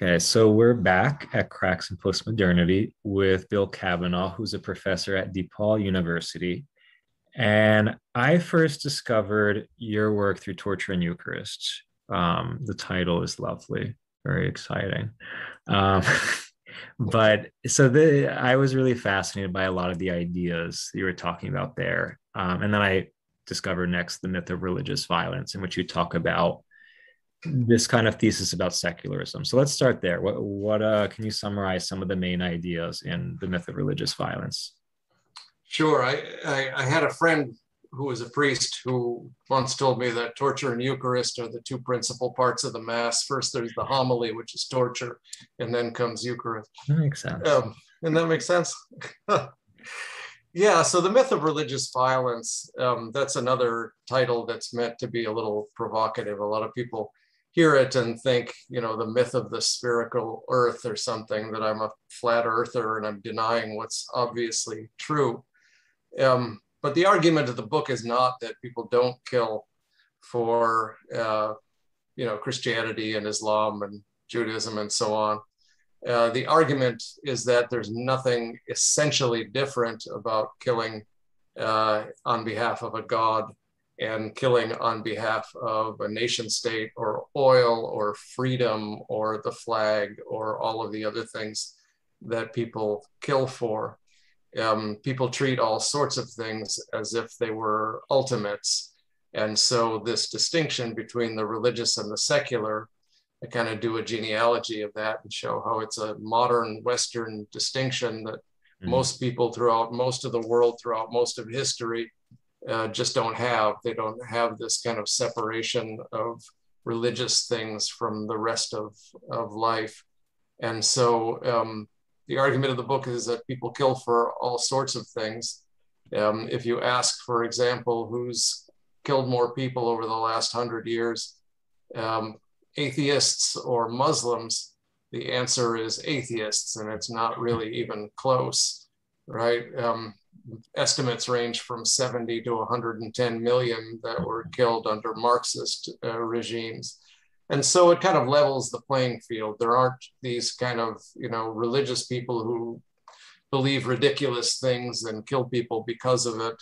Okay, so we're back at Cracks in Postmodernity with Bill Cavanaugh, who's a professor at DePaul University. And I first discovered your work through Torture and Eucharist. Um, the title is lovely, very exciting. Um, but so the, I was really fascinated by a lot of the ideas you were talking about there. Um, and then I discovered next the myth of religious violence, in which you talk about this kind of thesis about secularism. So let's start there. What, what uh, can you summarize some of the main ideas in the myth of religious violence? Sure. I, I, I had a friend who was a priest who once told me that torture and Eucharist are the two principal parts of the Mass. First, there's the homily, which is torture, and then comes Eucharist. That makes sense. Um, and that makes sense. yeah, so the myth of religious violence, um, that's another title that's meant to be a little provocative. A lot of people hear it and think, you know, the myth of the spherical earth or something, that I'm a flat earther and I'm denying what's obviously true. Um, but the argument of the book is not that people don't kill for, uh, you know, Christianity and Islam and Judaism and so on. Uh, the argument is that there's nothing essentially different about killing uh, on behalf of a god and killing on behalf of a nation state or oil or freedom or the flag or all of the other things that people kill for. Um, people treat all sorts of things as if they were ultimates. And so, this distinction between the religious and the secular, I kind of do a genealogy of that and show how it's a modern Western distinction that mm-hmm. most people throughout most of the world, throughout most of history, uh, just don't have. They don't have this kind of separation of religious things from the rest of, of life. And so um, the argument of the book is that people kill for all sorts of things. Um, if you ask, for example, who's killed more people over the last hundred years, um, atheists or Muslims, the answer is atheists, and it's not really even close, right? Um, estimates range from 70 to 110 million that were killed under Marxist uh, regimes. And so it kind of levels the playing field. There aren't these kind of, you know, religious people who believe ridiculous things and kill people because of it.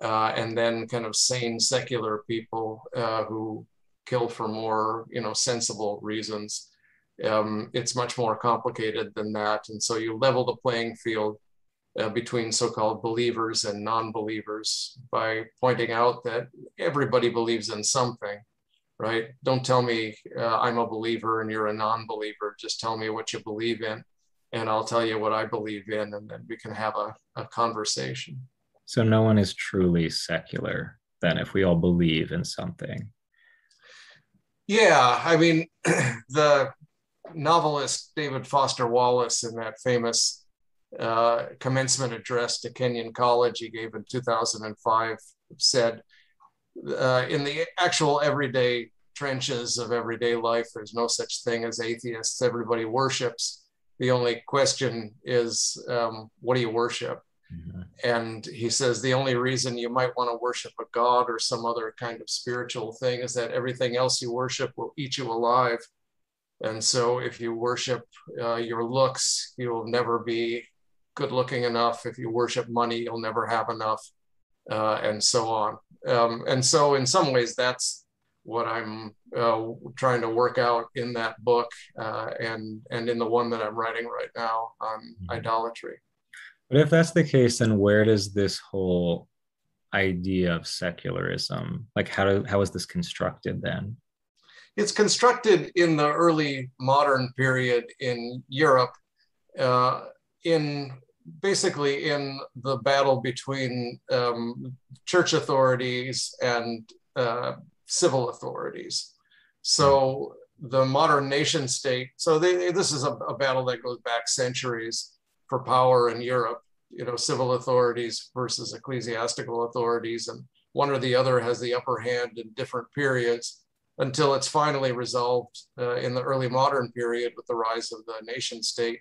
Uh, and then kind of sane secular people uh, who kill for more, you know, sensible reasons. Um, it's much more complicated than that. And so you level the playing field uh, between so-called believers and non-believers by pointing out that everybody believes in something right? Don't tell me uh, i'm a believer and you're a non-believer. Just tell me what you believe in and i'll tell you what i believe in and then we can have a, a conversation. So no one is truly secular then if we all believe in something. Yeah i mean the novelist david foster wallace in that famous uh, commencement address to Kenyon College he gave in 2005 said, uh, in the actual everyday trenches of everyday life, there's no such thing as atheists. Everybody worships. The only question is, um, what do you worship? Mm-hmm. And he says the only reason you might want to worship a god or some other kind of spiritual thing is that everything else you worship will eat you alive. And so if you worship uh, your looks, you'll never be good looking enough. If you worship money, you'll never have enough, uh, and so on. Um, and so, in some ways, that's what I'm uh, trying to work out in that book uh, and and in the one that I'm writing right now on mm-hmm. idolatry. But if that's the case, then where does this whole idea of secularism, like how do, how is this constructed then? It's constructed in the early modern period in Europe uh, in basically in the battle between um, church authorities and uh, civil authorities. So the modern nation state, so they, this is a, a, battle that goes back centuries for power in Europe, you know, civil authorities versus ecclesiastical authorities. And one or the other has the upper hand in different periods until it's finally resolved uh, in the early modern period with the rise of the nation state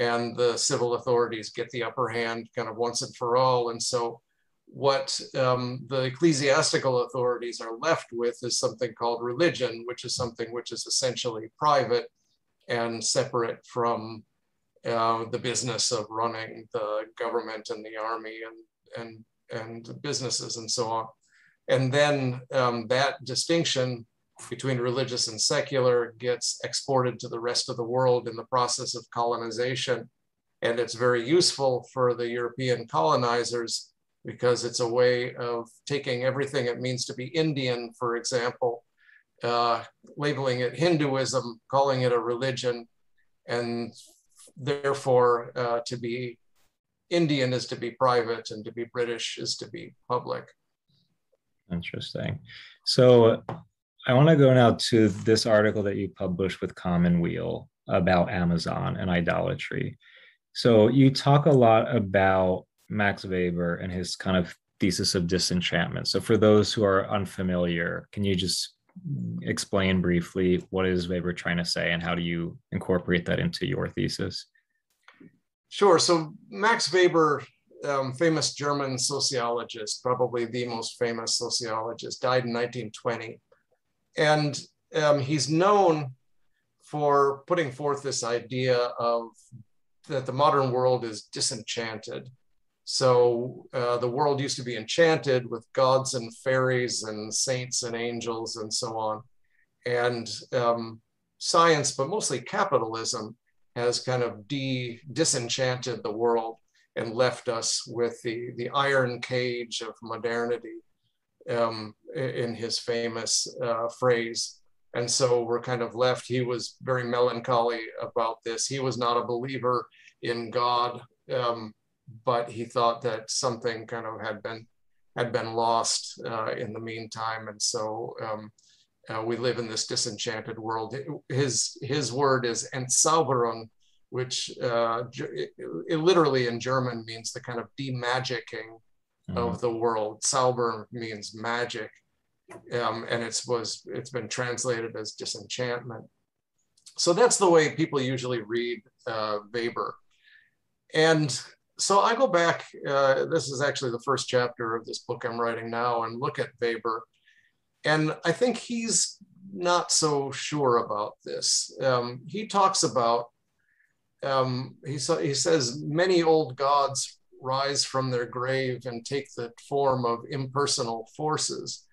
and the civil authorities get the upper hand kind of once and for all. And so what um, the ecclesiastical authorities are left with is something called religion, which is something which is essentially private and separate from uh, the business of running the government and the army and, and, and businesses and so on. And then um, that distinction between religious and secular gets exported to the rest of the world in the process of colonization. And it's very useful for the European colonizers because it's a way of taking everything it means to be Indian, for example, uh, labeling it Hinduism, calling it a religion, and therefore uh, to be Indian is to be private and to be British is to be public. Interesting. So I want to go now to this article that you published with Commonweal about Amazon and idolatry. So you talk a lot about Max Weber and his kind of thesis of disenchantment. So for those who are unfamiliar, can you just explain briefly what is Weber trying to say and how do you incorporate that into your thesis? Sure. So Max Weber, um, famous German sociologist, probably the most famous sociologist, died in 1920. And um, he's known for putting forth this idea of that the modern world is disenchanted so uh, the world used to be enchanted with gods and fairies and saints and angels and so on. And um, science, but mostly capitalism, has kind of de disenchanted the world and left us with the, the iron cage of modernity um, in his famous uh, phrase. And so we're kind of left. He was very melancholy about this. He was not a believer in God. Um, but he thought that something kind of had been had been lost uh, in the meantime, and so um, uh, we live in this disenchanted world. His his word is Entzauberung, which uh, it, it literally in German means the kind of demagicking mm-hmm. of the world. Zauber means magic, um, and it's was it's been translated as disenchantment. So that's the way people usually read uh, Weber, and so I go back, uh, this is actually the first chapter of this book I'm writing now, and look at Weber. And I think he's not so sure about this. Um, he talks about, um, he, he says, many old gods rise from their grave and take the form of impersonal forces.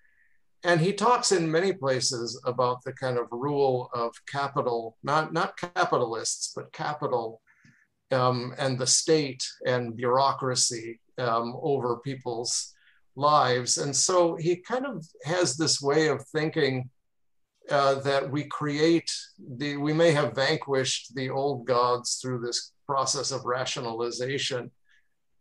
And he talks in many places about the kind of rule of capital, not, not capitalists, but capital um, and the state and bureaucracy um, over people's lives. And so he kind of has this way of thinking uh, that we create the, we may have vanquished the old gods through this process of rationalization,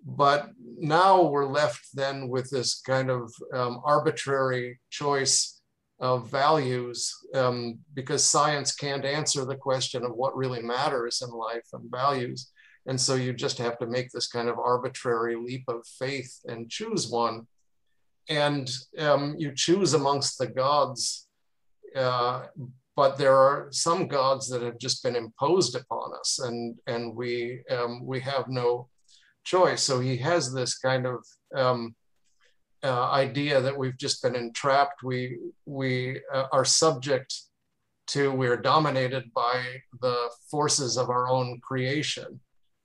but now we're left then with this kind of um, arbitrary choice of values um, because science can't answer the question of what really matters in life and values. And so you just have to make this kind of arbitrary leap of faith and choose one. And um, you choose amongst the gods, uh, but there are some gods that have just been imposed upon us, and and we um, we have no choice. So he has this kind of um, uh, idea that we've just been entrapped. We we uh, are subject to we're dominated by the forces of our own creation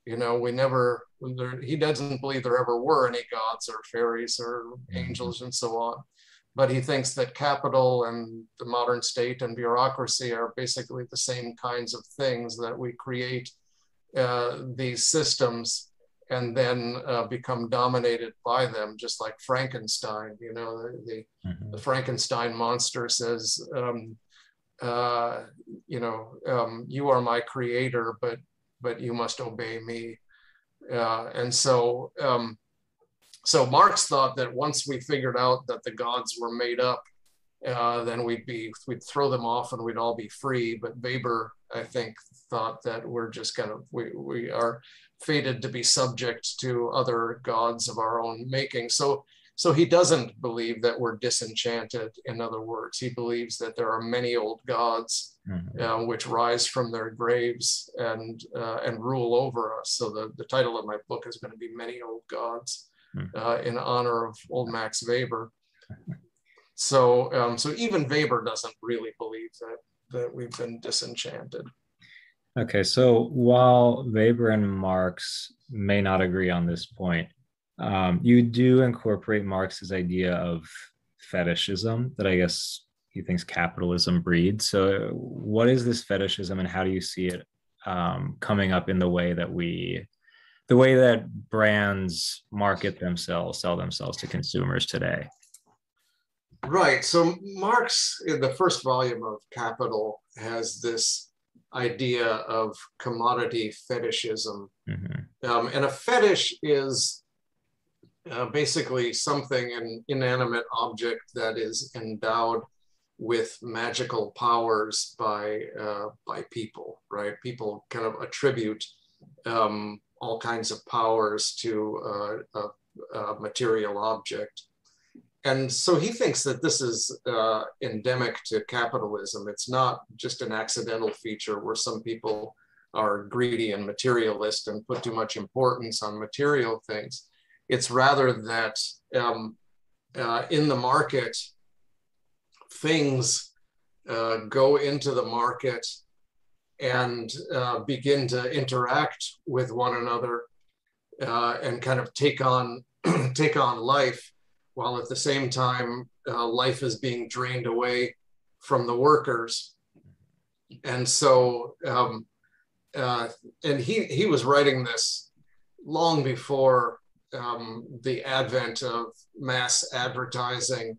you know, we never, there, he doesn't believe there ever were any gods or fairies or mm-hmm. angels and so on. But he thinks that capital and the modern state and bureaucracy are basically the same kinds of things that we create uh, these systems and then uh, become dominated by them, just like Frankenstein. You know, the, the, mm-hmm. the Frankenstein monster says, um, uh, you know, um, you are my creator, but but you must obey me. Uh, and so, um, so Marx thought that once we figured out that the gods were made up, uh, then we'd be we'd throw them off and we'd all be free. But Weber, I think, thought that we're just kind of we we are fated to be subject to other gods of our own making. So so he doesn't believe that we're disenchanted. In other words, he believes that there are many old gods mm-hmm. uh, which rise from their graves and uh, and rule over us. So the, the title of my book is going to be Many Old Gods. hmm. uh, in honor of old Max Weber. So, um, so even Weber doesn't really believe that that we've been disenchanted. Okay, so while Weber and Marx may not agree on this point, um, you do incorporate Marx's idea of fetishism that I guess he thinks capitalism breeds. So, what is this fetishism, and how do you see it um, coming up in the way that we, the way that brands market themselves, sell themselves to consumers today? Right. So Marx, in the first volume of Capital, has this idea of commodity fetishism. Mm-hmm. Um, and a fetish is uh, basically something, an inanimate object that is endowed with magical powers by, uh, by people, right? People kind of attribute um, all kinds of powers to uh, a, a material object and so he thinks that this is uh, endemic to capitalism. It's not just an accidental feature where some people are greedy and materialist and put too much importance on material things. It's rather that um, uh, in the market, things uh, go into the market and uh, begin to interact with one another uh, and kind of take on take on life while at the same time uh, life is being drained away from the workers. And so, um, uh, and he, he was writing this long before um, the advent of mass advertising,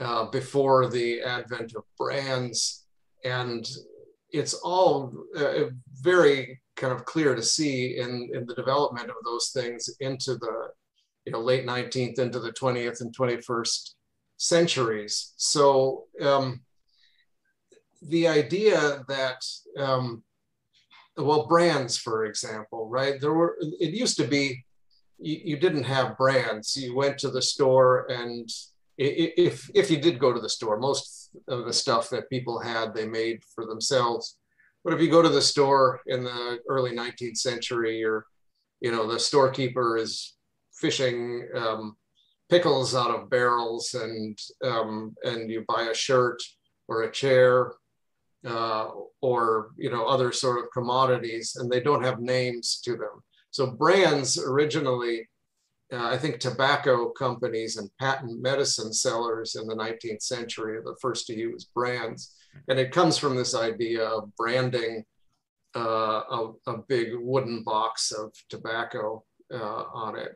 uh, before the advent of brands. And it's all uh, very kind of clear to see in, in the development of those things into the you know, late 19th into the 20th and 21st centuries. So um, the idea that, um, well, brands, for example, right? There were, it used to be, you, you didn't have brands. You went to the store and if, if you did go to the store, most of the stuff that people had, they made for themselves. But if you go to the store in the early 19th century or, you know, the storekeeper is fishing um, pickles out of barrels and um, and you buy a shirt or a chair uh, or you know other sort of commodities and they don't have names to them. So brands originally uh, i think tobacco companies and patent medicine sellers in the 19th century are the first to use brands. And it comes from this idea of branding uh, a, a, big wooden box of tobacco uh, on it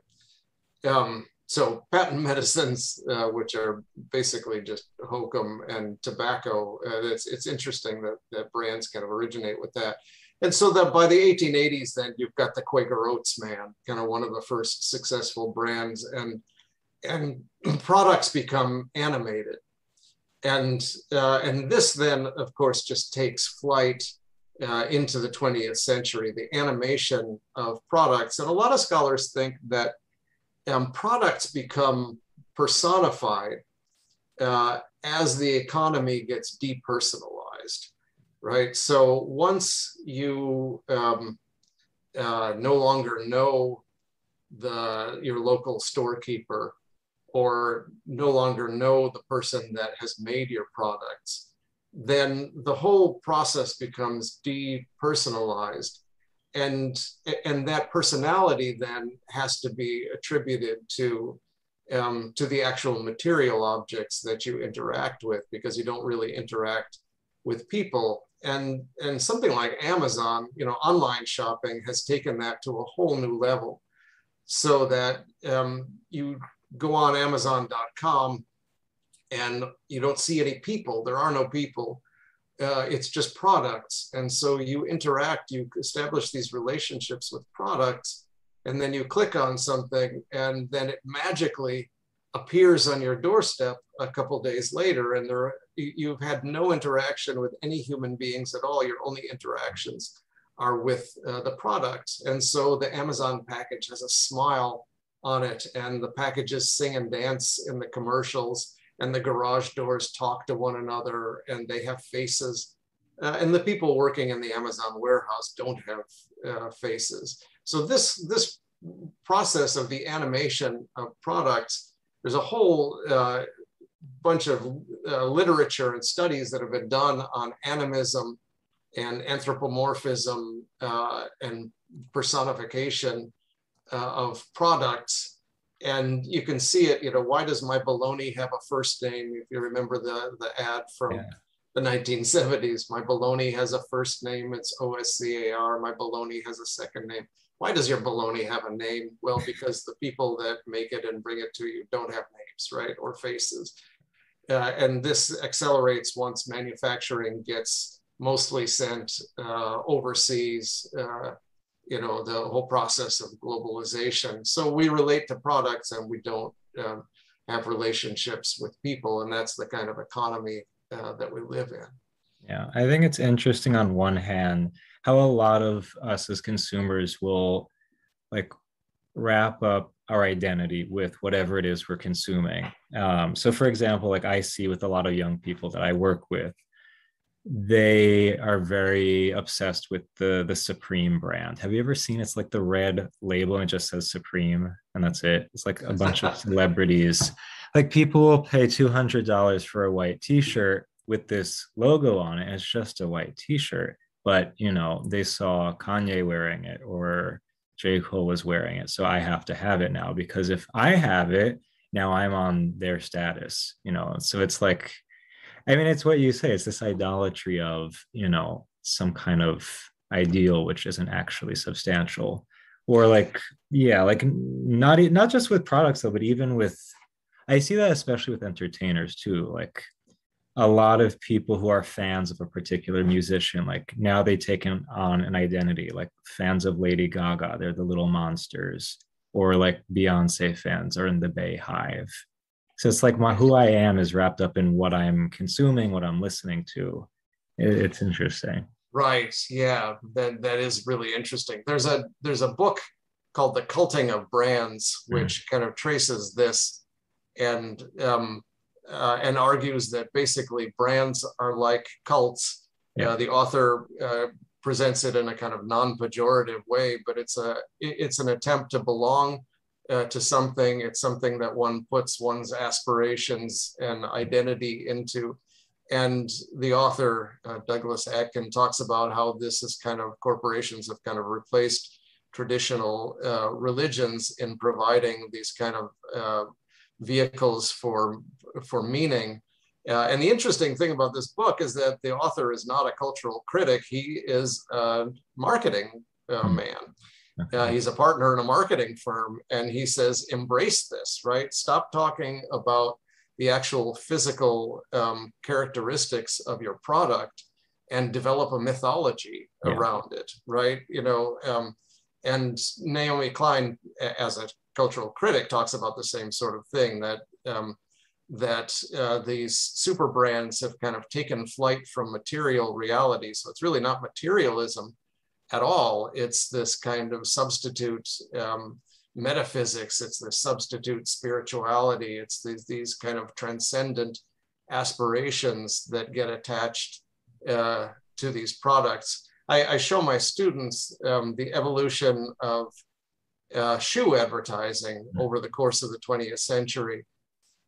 um, so patent medicines, uh, which are basically just hokum and tobacco, uh, it's, it's interesting that, that brands kind of originate with that. And so that by the 1880s, then you've got the Quaker Oats man, kind of one of the first successful brands, and and products become animated, and uh, and this then, of course, just takes flight uh, into the 20th century. The animation of products, and a lot of scholars think that um, products become personified uh, as the economy gets depersonalized, right? So once you um, uh, no longer know the your local storekeeper or no longer know the person that has made your products, then the whole process becomes depersonalized and and that personality then has to be attributed to um, to the actual material objects that you interact with because you don't really interact with people. And and something like amazon you know online shopping has taken that to a whole new level. So that um, you go on amazon.com and you don't see any people. There are no people uh, it's just products. And so you interact, you establish these relationships with products, and then you click on something, and then it magically appears on your doorstep a couple days later, and there you've had no interaction with any human beings at all. Your only interactions are with uh, the product. And so the Amazon package has a smile on it, and the packages sing and dance in the commercials and the garage doors talk to one another and they have faces. Uh, and the people working in the Amazon warehouse don't have uh, faces. So this, this process of the animation of products, there's a whole uh, bunch of uh, literature and studies that have been done on animism and anthropomorphism uh, and personification uh, of products. And you can see it, you know, why does my baloney have a first name? If you remember the, the ad from yeah. the 1970s, my baloney has a first name, it's OSCAR. My baloney has a second name. Why does your baloney have a name? Well, because the people that make it and bring it to you don't have names, right? Or faces. Uh, and this accelerates once manufacturing gets mostly sent uh, overseas, uh, you know, the whole process of globalization. So we relate to products and we don't um, have relationships with people. And that's the kind of economy uh, that we live in. Yeah, I think it's interesting on one hand how a lot of us as consumers will like wrap up our identity with whatever it is we're consuming. Um, so, for example, like I see with a lot of young people that I work with, they are very obsessed with the the Supreme brand. Have you ever seen it's like the red label and it just says Supreme and that's it. It's like a bunch of celebrities. Like people will pay two hundred dollars for a white T-shirt with this logo on it. it's just a white T-shirt, but you know they saw Kanye wearing it or J. Cole was wearing it. So I have to have it now because if I have it, now I'm on their status, you know. So it's like, I mean, it's what you say, it's this idolatry of, you know, some kind of ideal which isn't actually substantial. Or like, yeah, like not not just with products though, but even with I see that especially with entertainers too. Like a lot of people who are fans of a particular musician like now they take on an identity like fans of lady gaga they're the little monsters or like beyonce fans are in the BeyHive so it's like my who i am is wrapped up in what i'm consuming what i'm listening to it's interesting right yeah that that is really interesting there's a there's a book called the culting of brands hmm. which mm. kind of traces this and um, uh, and argues that basically brands are like cults. Yeah. Uh, the author uh, presents it in a kind of non-pejorative way, but it's a it's an attempt to belong uh, to something. It's something that one puts one's aspirations and identity into. And the author uh, Douglas Atkin talks about how this is kind of corporations have kind of replaced traditional uh, religions in providing these kind of vehicles for, for meaning. Uh, and the interesting thing about this book is that the author is not a cultural critic. He is a marketing uh, hmm. man. Uh, he's a partner in a marketing firm. And he says, embrace this, right? Stop talking about the actual physical um, characteristics of your product and develop a mythology yeah. around it, right? You know, um, and Naomi Klein, as a cultural critic talks about the same sort of thing that um, that uh, these super brands have kind of taken flight from material reality. So it's really not materialism at all. It's this kind of substitute um, metaphysics. It's the substitute spirituality. It's these, these kind of transcendent aspirations that get attached uh, to these products. I, I, show my students um, the evolution of uh, shoe advertising hmm. over the course of the 20th century.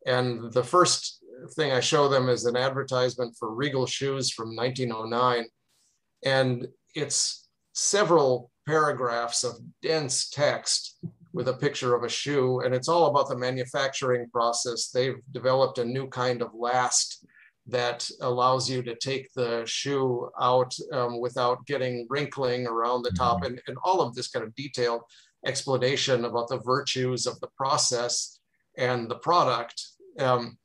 And the first thing I show them is an advertisement for Regal shoes from 1909. And it's several paragraphs of dense text with a picture of a shoe. And it's all about the manufacturing process. They've developed a new kind of last that allows you to take the shoe out um, without getting wrinkling around the top hmm. and, and all of this kind of detailed explanation about the virtues of the process and the product. Um,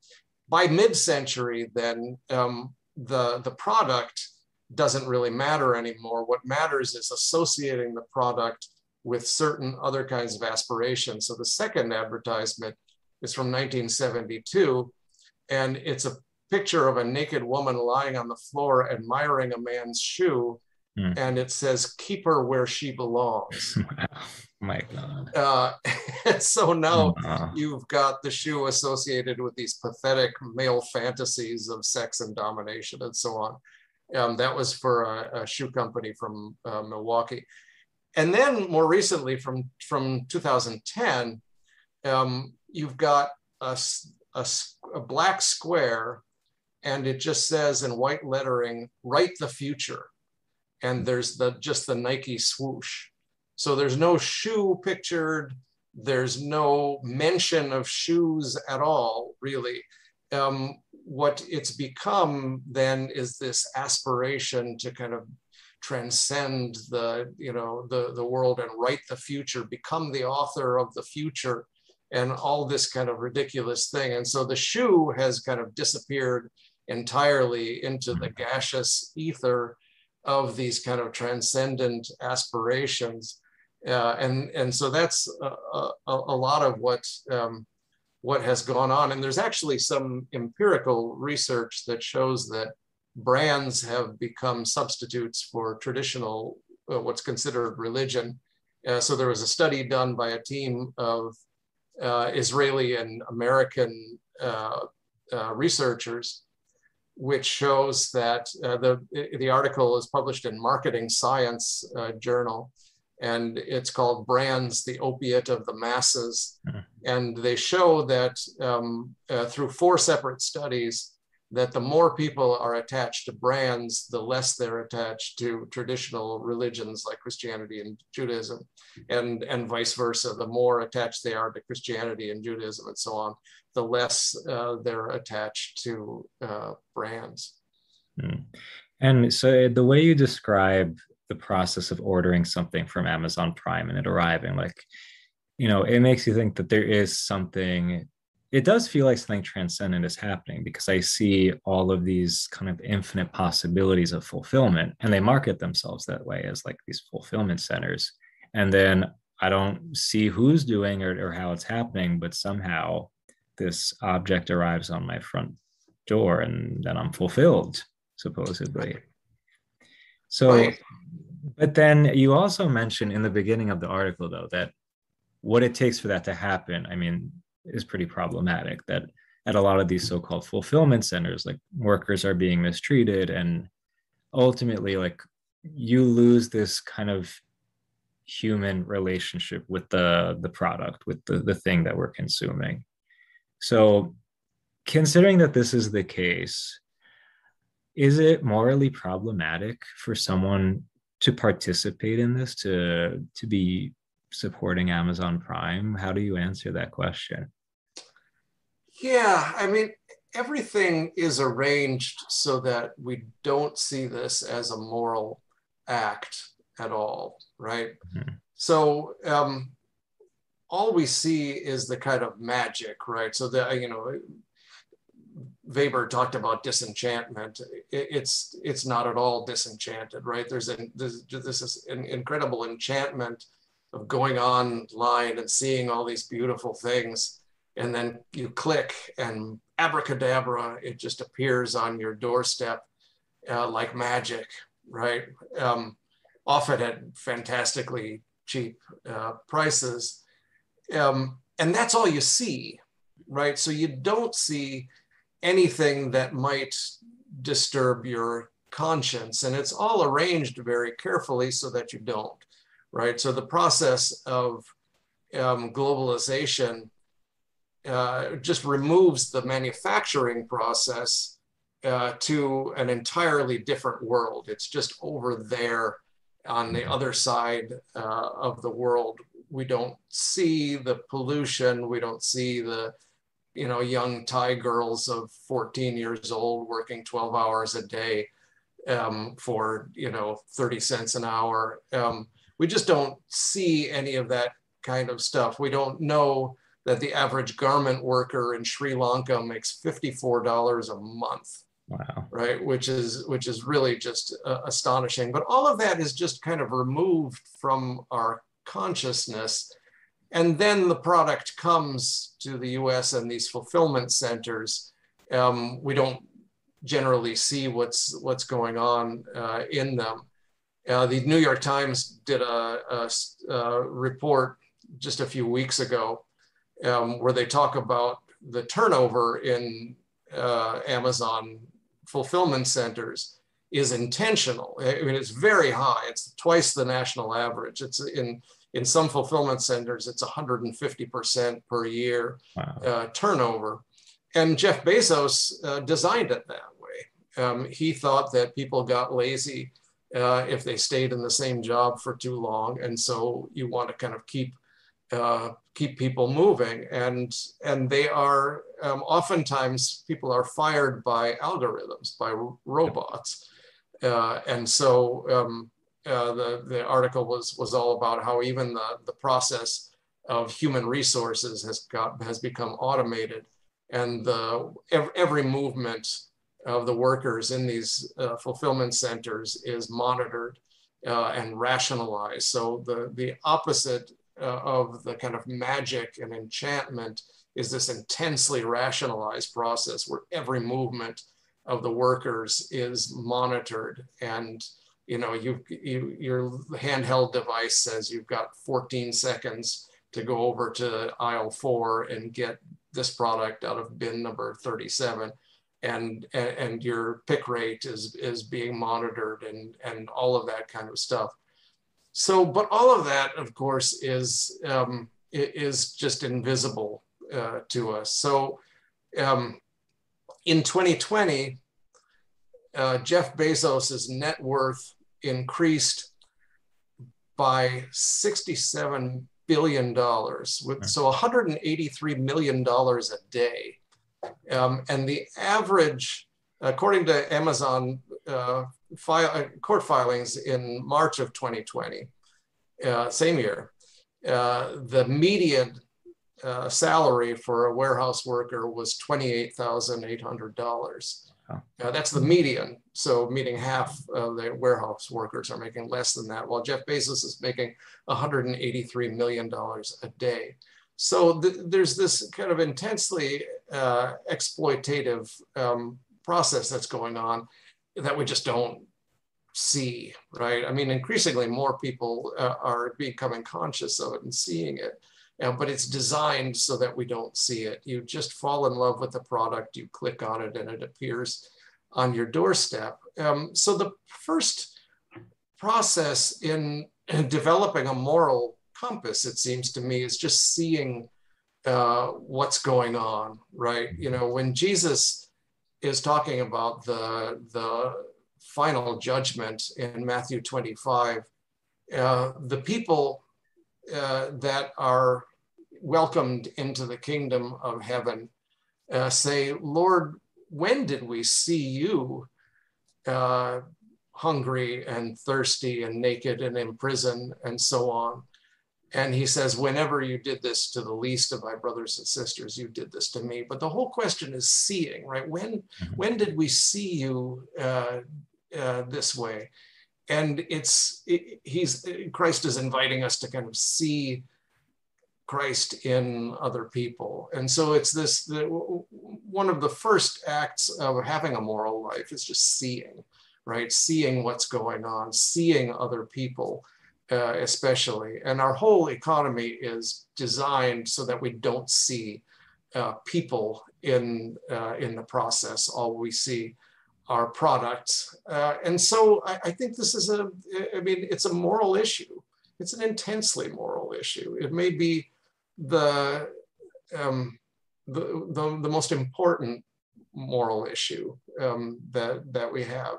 by mid-century, then um, the, the product doesn't really matter anymore. What matters is associating the product with certain other kinds of aspirations. So the second advertisement is from 1972, and it's a picture of a naked woman lying on the floor admiring a man's shoe Mm. And it says, keep her where she belongs. My God. Uh, and so now uh you've got the shoe associated with these pathetic male fantasies of sex and domination and so on. Um, that was for a, a shoe company from uh, Milwaukee. and then more recently, from from 2010, um, you've got a, a, a black square, and it just says in white lettering, "Write the future," and there's the just the Nike swoosh. So there's no shoe pictured. There's no mention of shoes at all, really. Um, what it's become then is this aspiration to kind of transcend the you know the the world and write the future become the author of the future and all this kind of ridiculous thing. And so the shoe has kind of disappeared entirely into the gaseous ether of these kind of transcendent aspirations. Uh, and and so that's a, a, a lot of what um, what has gone on and there's actually some empirical research that shows that brands have become substitutes for traditional, uh, what's considered religion. Uh, so there was a study done by a team of uh, Israeli and American uh, uh, researchers, which shows that uh, the, the article is published in Marketing Science Journal, and it's called Brands, the Opiate of the Masses. Mm-hmm. And they show that um, through four separate studies, that the more people are attached to brands, the less they're attached to traditional religions like Christianity and Judaism, and, and vice versa. The more attached they are to Christianity and Judaism and so on, the less uh, they're attached to uh, brands. Mm. And so the way you describe the process of ordering something from Amazon Prime and it arriving, like, you know, it makes you think that there is something it does feel like something transcendent is happening because I see all of these kind of infinite possibilities of fulfillment and they market themselves that way as like these fulfillment centers. And then I don't see who's doing it or how it's happening, but somehow this object arrives on my front door and then I'm fulfilled, supposedly. So, right. but then you also mentioned in the beginning of the article, though, that what it takes for that to happen, I mean, is pretty problematic that at a lot of these so-called fulfillment centers like workers are being mistreated and ultimately like you lose this kind of human relationship with the the product with the, the thing that we're consuming so considering that this is the case is it morally problematic for someone to participate in this to to be supporting Amazon Prime? How do you answer that question? Yeah, I mean, everything is arranged so that we don't see this as a moral act at all, right? Mm-hmm. So um, all we see is the kind of magic, right? So that you know, Weber talked about disenchantment. It's it's not at all disenchanted, right? There's an there's, this is an incredible enchantment of going online and seeing all these beautiful things. And then you click and abracadabra, it just appears on your doorstep uh, like magic, right? Um, often at fantastically cheap uh, prices. Um, and that's all you see, right? So you don't see anything that might disturb your conscience. And it's all arranged very carefully so that you don't right? So the process of um, globalization uh, just removes the manufacturing process uh, to an entirely different world. It's just over there on the other side uh, of the world. We don't see the pollution. We don't see the, you know, young Thai girls of 14 years old working 12 hours a day um, for, you know, 30 cents an hour. Um, we just don't see any of that kind of stuff. We don't know that the average garment worker in Sri Lanka makes $54 a month. Wow. Right, which is which is really just uh, astonishing. But all of that is just kind of removed from our consciousness, and then the product comes to the U.S. and these fulfillment centers. Um, we don't generally see what's what's going on uh, in them. Uh, the New York Times did a, a, a, report just a few weeks ago um, where they talk about the turnover in uh, Amazon fulfillment centers. is intentional. I mean, it's very high. It's twice the national average. It's in in some fulfillment centers, it's 150% per year wow. uh, turnover. And Jeff Bezos uh, designed it that way. Um, he thought that people got lazy uh, if they stayed in the same job for too long. And so you want to kind of keep uh, keep people moving. And, and they are, um, oftentimes people are fired by algorithms, by robots. Uh, and so um, uh, the, the article was, was all about how even the, the process of human resources has, got, has become automated. And the, every, every movement of the workers in these uh, fulfillment centers is monitored uh, and rationalized. So the, the opposite uh, of the kind of magic and enchantment is this intensely rationalized process where every movement of the workers is monitored and you know you, you your handheld device says you've got 14 seconds to go over to aisle four and get this product out of bin number 37 and and your pick rate is is being monitored and and all of that kind of stuff so, but all of that, of course, is um, is just invisible uh, to us. So, um, in 2020, uh, Jeff Bezos's net worth increased by 67 billion dollars, with so 183 million dollars a day, um, and the average, according to Amazon uh, file, uh, court filings in March of 2020, uh, same year, uh, the median uh, salary for a warehouse worker was $28,800. Uh, that's the median. So, meaning half of the warehouse workers are making less than that, while Jeff Bezos is making $183 million a day. So, th there's this kind of intensely uh, exploitative um, process that's going on that we just don't see, right? I mean, increasingly more people uh, are becoming conscious of it and seeing it, uh, but it's designed so that we don't see it. You just fall in love with the product, you click on it, and it appears on your doorstep. Um, so the first process in, in, developing a moral compass, it seems to me, is just seeing uh, what's going on, right? You know, when Jesus is talking about the, the final judgment in Matthew 25, uh, the people uh, that are welcomed into the kingdom of heaven uh, say, Lord, when did we see you uh, hungry and thirsty and naked and in prison and so on? And he says, whenever you did this to the least of my brothers and sisters, you did this to me. But the whole question is seeing, right? When, mm-hmm. when did we see you uh, uh, this way? And it's, it, he's, Christ is inviting us to kind of see Christ in other people. And so it's this, the, one of the first acts of having a moral life is just seeing, right? Seeing what's going on, seeing other people uh, especially. And our whole economy is designed so that we don't see uh, people in, uh, in the process. All we see are products. Uh, and so I, I, think this is a, I mean, it's a moral issue. It's an intensely moral issue. It may be the, um, the, the, the, most important moral issue um, that, that we have.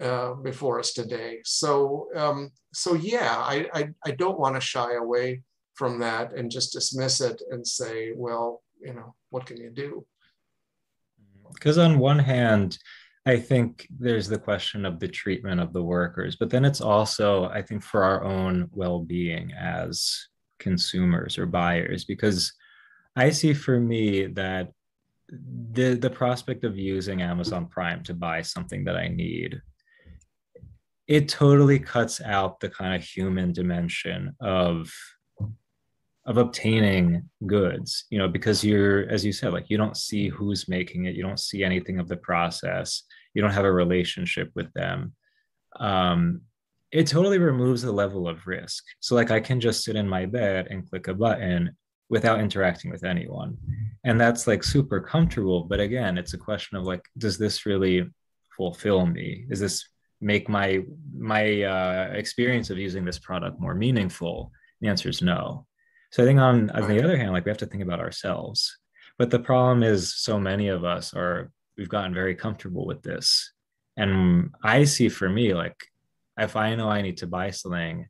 Uh, before us today. So, um, so yeah, I, I, I don't want to shy away from that and just dismiss it and say, well, you know, what can you do? Because on one hand, I think there's the question of the treatment of the workers, but then it's also, I think, for our own well being as consumers or buyers, because I see for me that the the prospect of using Amazon Prime to buy something that I need it totally cuts out the kind of human dimension of of obtaining goods you know because you're as you said like you don't see who's making it you don't see anything of the process you don't have a relationship with them. Um, it totally removes the level of risk so like i can just sit in my bed and click a button without interacting with anyone and that's like super comfortable but again it's a question of like does this really fulfill me is this make my my uh, experience of using this product more meaningful? The answer is no. So I think on on the other hand, like we have to think about ourselves. But the problem is, so many of us are we've gotten very comfortable with this, and I see for me like if I know I need to buy something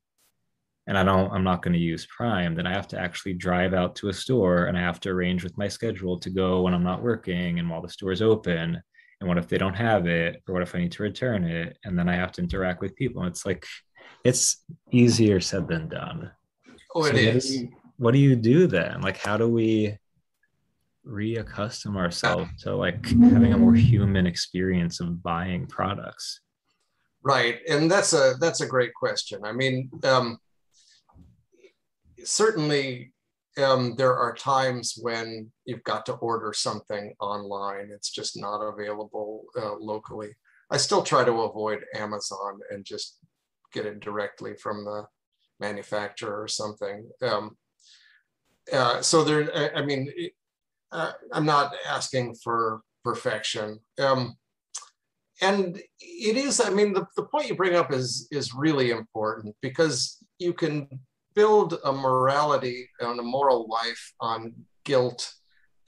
and I don't, I'm not going to use Prime, then I have to actually drive out to a store and I have to arrange with my schedule to go when I'm not working and while the store is open. And what if they don't have it? Or what if I need to return it? And then I have to interact with people. It's like, it's easier said than done. Oh, it so is. What do, you, what do you do then? Like, how do we reaccustom ourselves to like having a more human experience of buying products? Right, and that's a that's a great question. I mean, um, certainly um, there are times when you've got to order something online. It's just not available uh, locally. I still try to avoid Amazon and just get it directly from the manufacturer or something. Um, uh, so there, I, I mean, uh, I'm not asking for perfection. Um, and it is, I mean, the, the point you bring up is, is really important because you can build a morality and a moral life on guilt,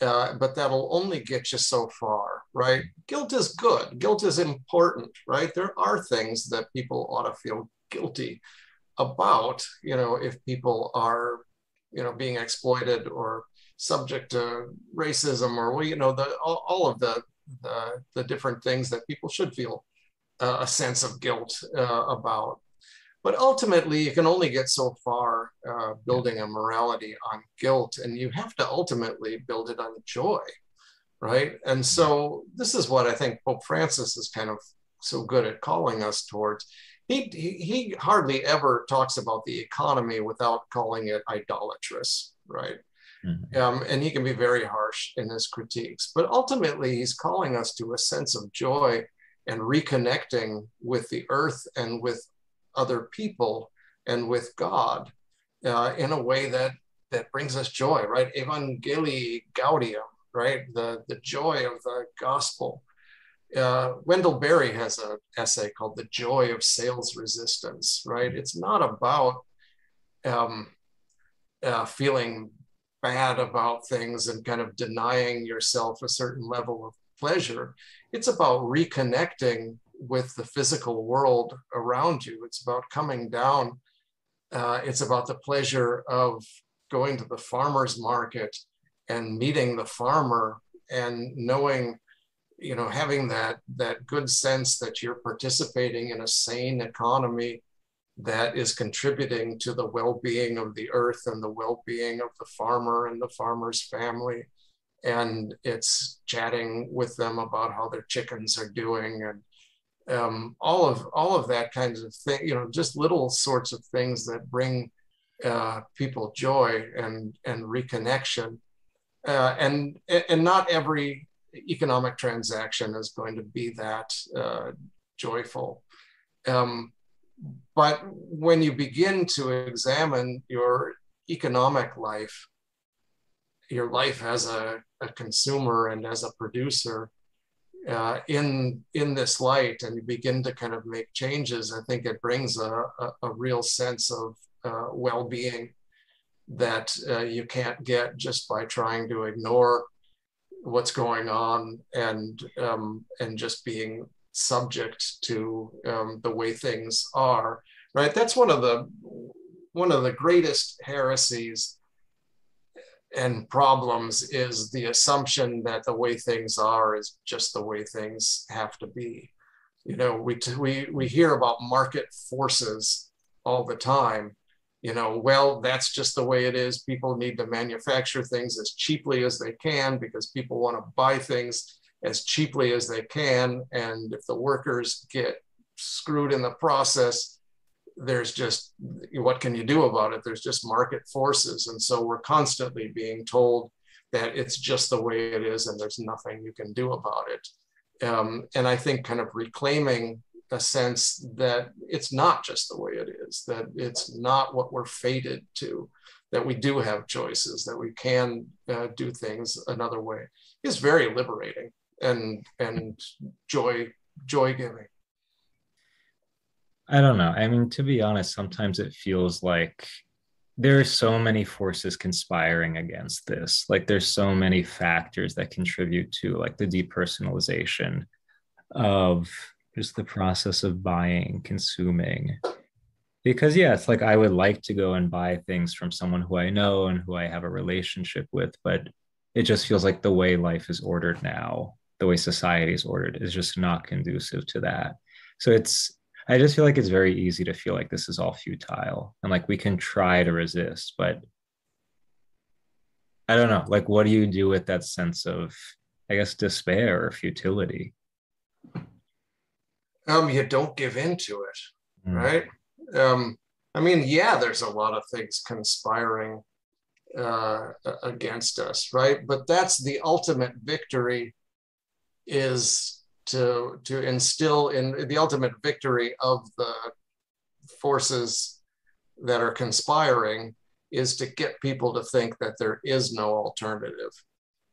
uh, but that'll only get you so far, right? Guilt is good. Guilt is important, right? There are things that people ought to feel guilty about, you know, if people are, you know, being exploited or subject to racism or, well, you know, the all, all of the the, the different things that people should feel uh, a sense of guilt uh, about. But ultimately, you can only get so far uh, building a morality on guilt, and you have to ultimately build it on joy, right? And so, this is what I think Pope Francis is kind of so good at calling us towards. He, he, he hardly ever talks about the economy without calling it idolatrous, right? Mm-hmm. Um, and he can be very harsh in his critiques. But ultimately, he's calling us to a sense of joy and reconnecting with the earth and with other people and with God uh, in a way that that brings us joy, right? Evangelii Gaudium, right? The, the joy of the gospel. Uh, Wendell Berry has an essay called The Joy of Sales Resistance, right? It's not about um, uh, feeling bad about things and kind of denying yourself a certain level of pleasure. It's about reconnecting with the physical world around you. It's about coming down. Uh, it's about the pleasure of going to the farmer's market and meeting the farmer and knowing, you know, having that that good sense that you're participating in a sane economy that is contributing to the well-being of the earth and the well-being of the farmer and the farmer's family. And it's chatting with them about how their chickens are doing and um, all of all of that kinds of thing you know just little sorts of things that bring uh, people joy and and reconnection. Uh, and and not every economic transaction is going to be that uh, joyful. Um, but when you begin to examine your economic life, your life as a, a consumer and as a producer uh, in in this light, and you begin to kind of make changes, I think it brings a, a, a real sense of uh, well-being that uh, you can't get just by trying to ignore what's going on and um, and just being subject to um, the way things are, right? That's one of the one of the greatest heresies and problems is the assumption that the way things are is just the way things have to be. You know, we we we hear about market forces all the time. You know, well, that's just the way it is. People need to manufacture things as cheaply as they can because people want to buy things as cheaply as they can. And if the workers get screwed in the process, there's just what can you do about it? There's just market forces. And so we're constantly being told that it's just the way it is and there's nothing you can do about it. Um, and I think kind of reclaiming a sense that it's not just the way it is, that it's not what we're fated to, that we do have choices, that we can uh, do things another way is very liberating and and joy joy giving I don't know. I mean, to be honest, sometimes it feels like there are so many forces conspiring against this. Like there's so many factors that contribute to like the depersonalization of just the process of buying, consuming. Because yeah, it's like I would like to go and buy things from someone who I know and who I have a relationship with, but it just feels like the way life is ordered now, the way society is ordered is just not conducive to that. So it's I just feel like it's very easy to feel like this is all futile and like we can try to resist, but I don't know. Like, what do you do with that sense of, I guess, despair or futility? Um, you don't give in to it, mm. right? Um, I mean, yeah, there's a lot of things conspiring uh, against us, right? But that's the ultimate victory is to to instill in the ultimate victory of the forces that are conspiring is to get people to think that there is no alternative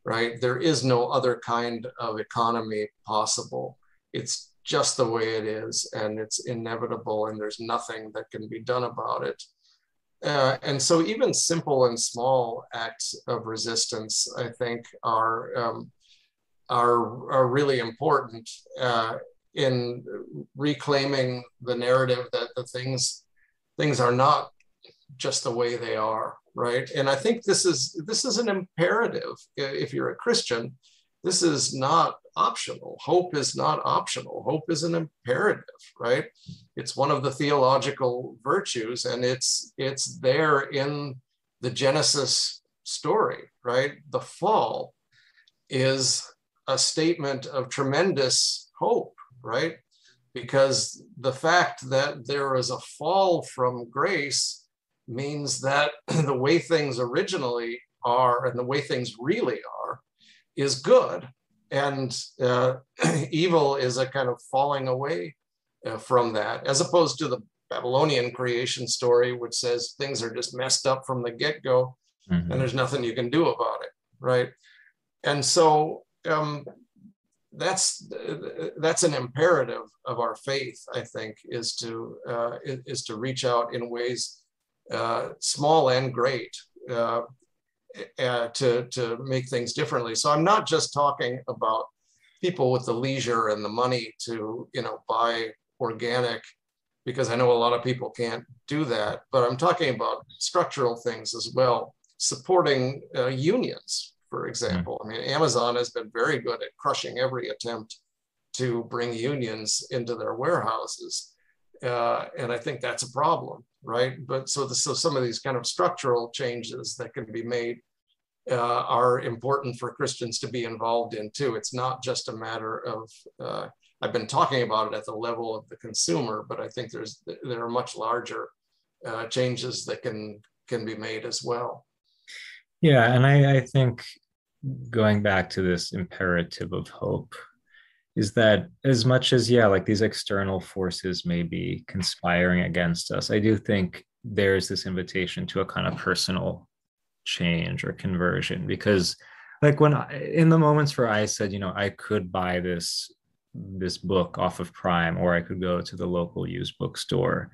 right? There is no other kind of economy possible. It's just the way it is and it's inevitable and there's nothing that can be done about it. Uh, and so even simple and small acts of resistance i think are um, are, are really important uh, in reclaiming the narrative that the things things are not just the way they are right? And i think this is this is an imperative. If you're a christian this is not optional. Hope is not optional. Hope is an imperative right? It's one of the theological virtues and it's it's there in the genesis story right? The fall is a statement of tremendous hope, right? Because the fact that there is a fall from grace means that the way things originally are and the way things really are is good. And uh, evil is a kind of falling away uh, from that, as opposed to the Babylonian creation story, which says things are just messed up from the get go mm-hmm. and there's nothing you can do about it, right? And so um, that's that's an imperative of our faith. I think is to uh, is to reach out in ways uh, small and great uh, uh, to to make things differently. So I'm not just talking about people with the leisure and the money to you know buy organic because I know a lot of people can't do that. But I'm talking about structural things as well, supporting uh, unions, for example. I mean, Amazon has been very good at crushing every attempt to bring unions into their warehouses. Uh, and I think that's a problem, right? But so, the, so some of these kind of structural changes that can be made uh, are important for Christians to be involved in too. It's not just a matter of, uh, I've been talking about it at the level of the consumer, but I think there's there are much larger uh, changes that can can be made as well. Yeah, and I, I think going back to this imperative of hope is that as much as yeah like these external forces may be conspiring against us i do think there's this invitation to a kind of personal change or conversion. Because like when I, in the moments where i said you know i could buy this this book off of prime or i could go to the local used bookstore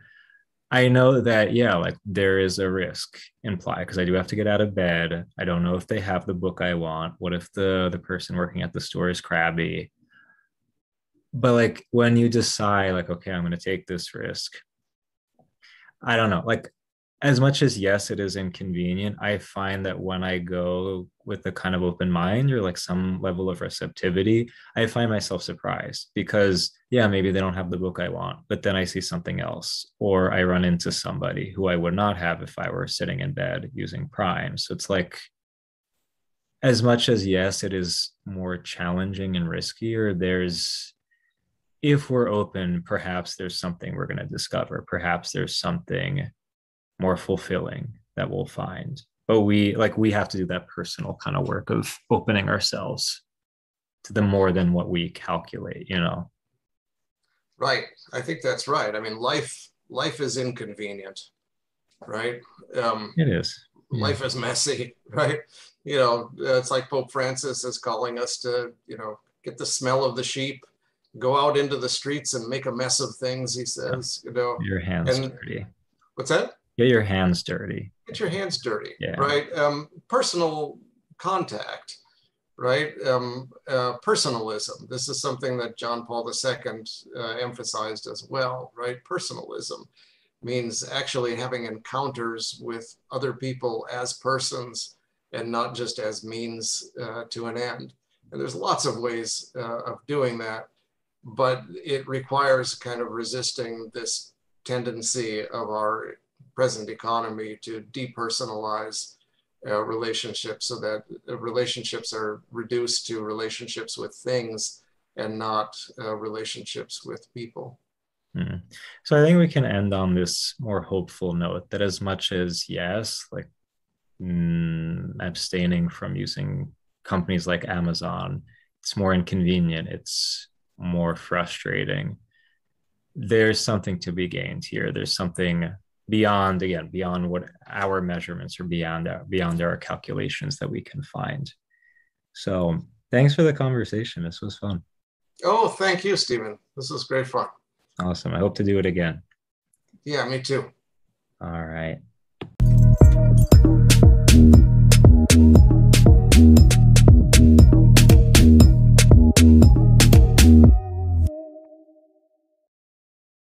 I know that, yeah, like there is a risk implied because I do have to get out of bed. I don't know if they have the book I want. What if the the person working at the store is crabby? But like when you decide, like, okay, I'm going to take this risk, I don't know. Like as much as yes it is inconvenient i find that when i go with a kind of open mind or like some level of receptivity i find myself surprised because yeah maybe they don't have the book i want but then i see something else or i run into somebody who i would not have if i were sitting in bed using prime. So it's like as much as yes it is more challenging and riskier there's if we're open perhaps there's something we're going to discover. Perhaps there's something more fulfilling that we'll find but we like we have to do that personal kind of work of opening ourselves to the more than what we calculate you know right i think that's right i mean life life is inconvenient right um it is yeah. life is messy right you know it's like pope francis is calling us to you know get the smell of the sheep go out into the streets and make a mess of things. He says, you know, your hands and, dirty. What's that? Get your hands dirty. Get your hands dirty. Yeah. Right. Um, personal contact. Right. Um, uh, personalism. This is something that John Paul II uh, emphasized as well. Right. Personalism means actually having encounters with other people as persons and not just as means uh, to an end. And there's lots of ways uh, of doing that, but it requires kind of resisting this tendency of our present economy to depersonalize uh, relationships so that relationships are reduced to relationships with things and not uh, relationships with people. Mm. So I think we can end on this more hopeful note that as much as yes, like mm, abstaining from using companies like Amazon, it's more inconvenient, it's more frustrating. There's something to be gained here. There's something beyond again beyond what our measurements or beyond our, beyond our calculations that we can find. So thanks for the conversation. This was fun. Oh, thank you, Stephen. This was great fun. Awesome. I hope to do it again. Yeah, me too. All right.